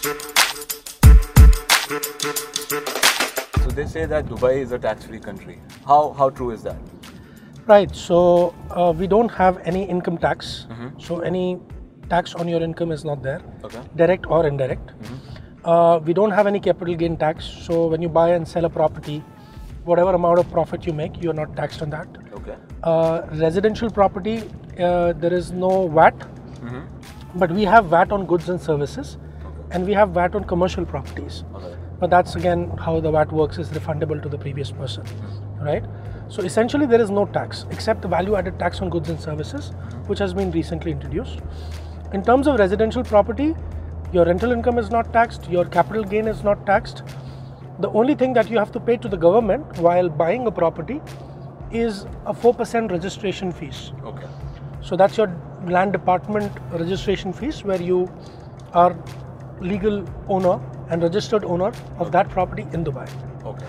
So they say that Dubai is a tax-free country. How how true is that? Right. So uh, we don't have any income tax. So any tax on your income is not there, Okay. direct or indirect. Uh, we don't have any capital gain tax. So when you buy and sell a property, whatever amount of profit you make, you are not taxed on that. Okay. Uh, residential property, uh, there is no VAT, but we have VAT on goods and services, and we have VAT on commercial properties. Okay. But that's again how the VAT works is refundable to the previous person, hmm. right? So essentially, there is no tax except the value added tax on goods and services, which has been recently introduced. In terms of residential property, your rental income is not taxed, your capital gain is not taxed. The only thing that you have to pay to the government while buying a property is a 4% registration fees. Okay. So that's your land department registration fees where you are legal owner and registered owner of that property in Dubai. Okay.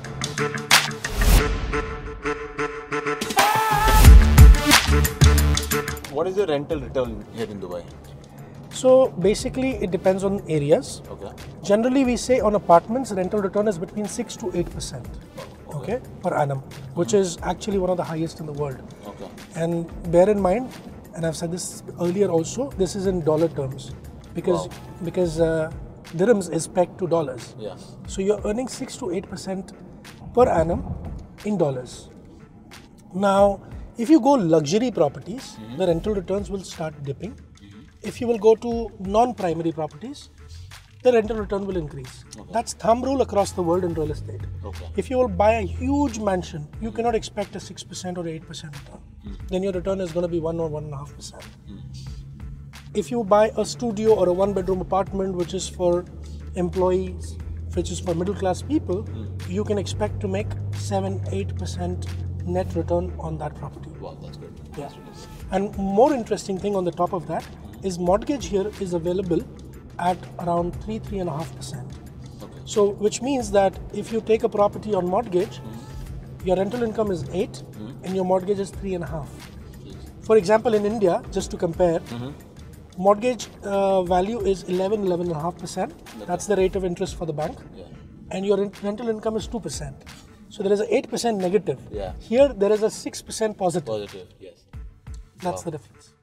What is the rental return here in Dubai? So basically it depends on areas. Okay. Generally we say on apartments rental return is between 6 to 8% okay per annum which is actually one of the highest in the world. Okay. And bear in mind and I've said this earlier also this is in dollar terms because Wow. because uh, dirhams is pegged to dollars. Yeah. So you're earning 6 to 8% per annum in dollars. Now, if you go luxury properties, hmm. the rental returns will start dipping. Hmm. If you will go to non primary properties, the rental return will increase. That's thumb rule across the world in real estate. Okay. If you will buy a huge mansion, you cannot expect a 6% or 8% return. Hmm. Then your return is going to be 1 or 1.5%. If you buy a studio or a one bedroom apartment, which is for employees, which is for middle class people, hmm. you can expect to make 7 8% net return on that property. Wow, that's good. Yeah. And more interesting thing on the top of that hmm. is mortgage here is available at around 3 3.5%. Okay. So, which means that if you take a property on mortgage, hmm. your rental income is 8 and your mortgage is 3.5. For example, in India, just to compare, mm-hmm. Mortgage uh, value is 11 11.5%. That's the rate of interest for the bank. Yeah. And your rent- rental income is 2%. So, there is a 8% negative. Yeah. Here, there is a 6% positive. Positive. Yes. That's Wow. the difference.